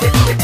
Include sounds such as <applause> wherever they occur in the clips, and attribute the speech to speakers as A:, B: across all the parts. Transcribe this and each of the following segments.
A: Thank <laughs> you.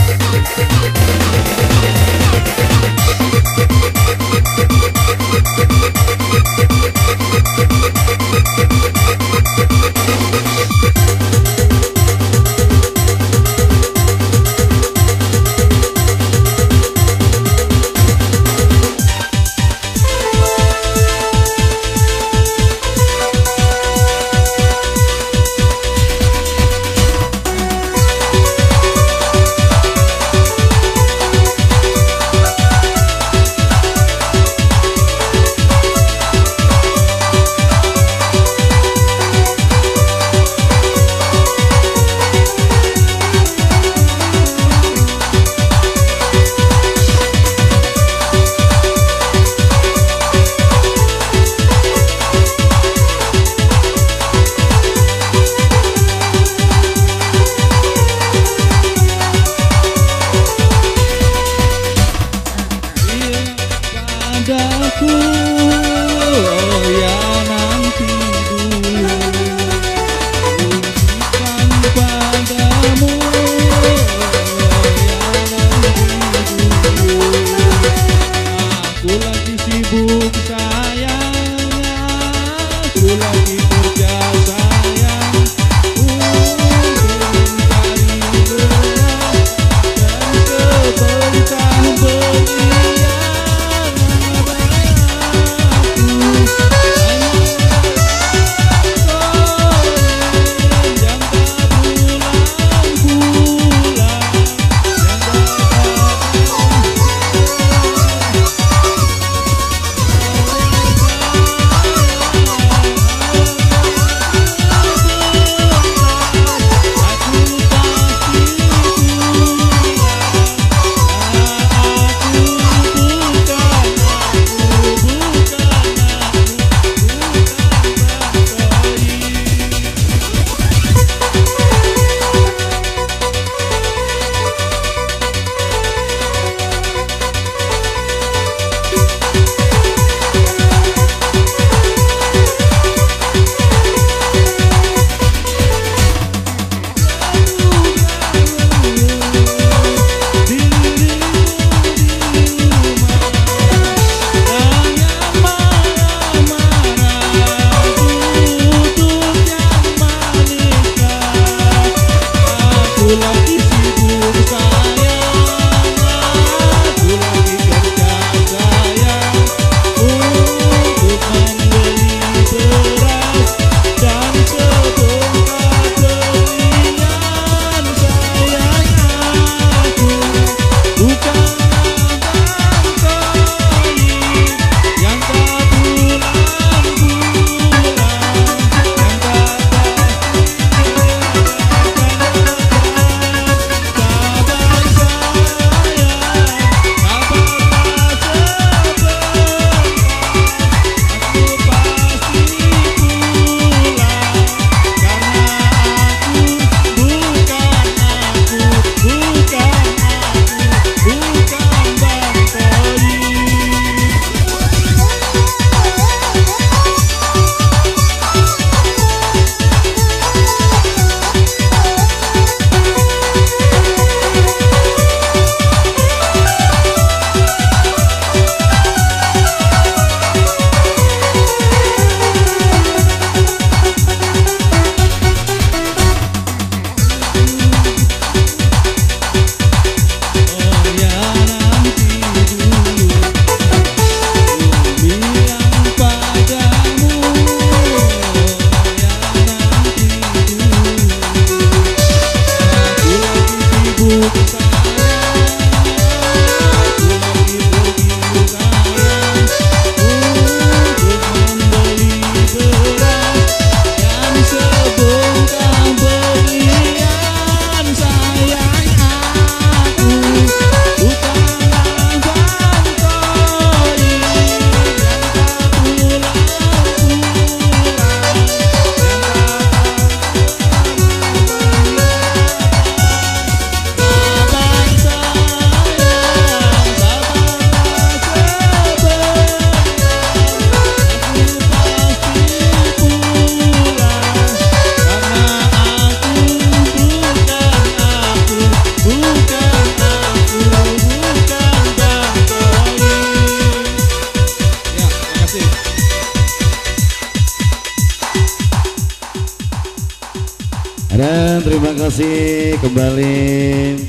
A: Kasih kembali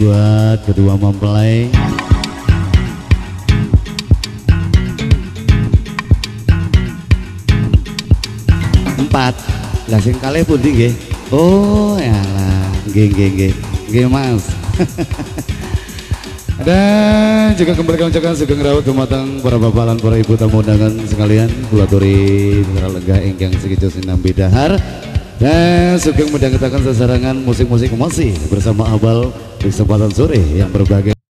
A: buat kedua mempelai. Empat. Lah kalih pun nggih? Oh yalah Nggih nggih nggih. Nggih Mas. <laughs> Dan juga kembali kami ucapkan sugeng rawuh dumateng para bapak lan para ibu tamu undangan sekalian. Kula aturi lenggah ingkang segitu sinambi dahar dan sugeng mendangetakan sesarangan musik-musik masih bersama Abal di kesempatan sore yang berbagai